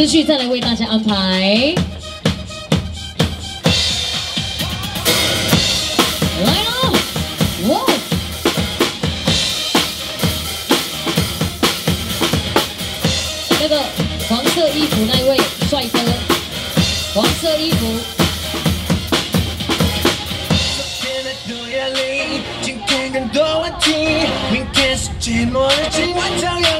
继续再来为大家安排。来了，哇！那个黄色衣服那位帅哥，黄色衣服。今天更多问题，明天是寂寞的今晚照样